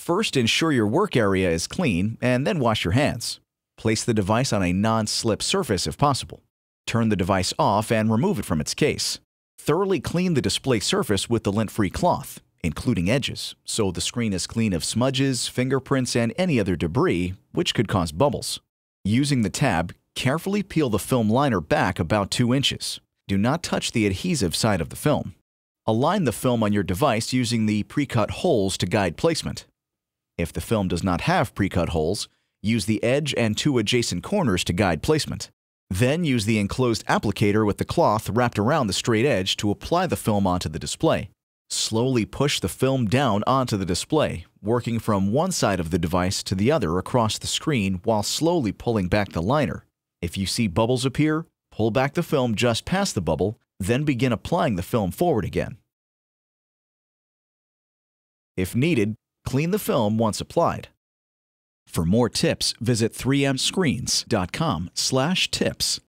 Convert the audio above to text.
First, ensure your work area is clean and then wash your hands. Place the device on a non-slip surface if possible. Turn the device off and remove it from its case. Thoroughly clean the display surface with the lint-free cloth, including edges, so the screen is clean of smudges, fingerprints, and any other debris, which could cause bubbles. Using the tab, carefully peel the film liner back about 2 inches. Do not touch the adhesive side of the film. Align the film on your device using the pre-cut holes to guide placement. If the film does not have pre-cut holes, use the edge and two adjacent corners to guide placement. Then use the enclosed applicator with the cloth wrapped around the straight edge to apply the film onto the display. Slowly push the film down onto the display, working from one side of the device to the other across the screen while slowly pulling back the liner. If you see bubbles appear, pull back the film just past the bubble, then begin applying the film forward again. If needed, clean the film once applied. For more tips, visit 3mscreens.com/tips.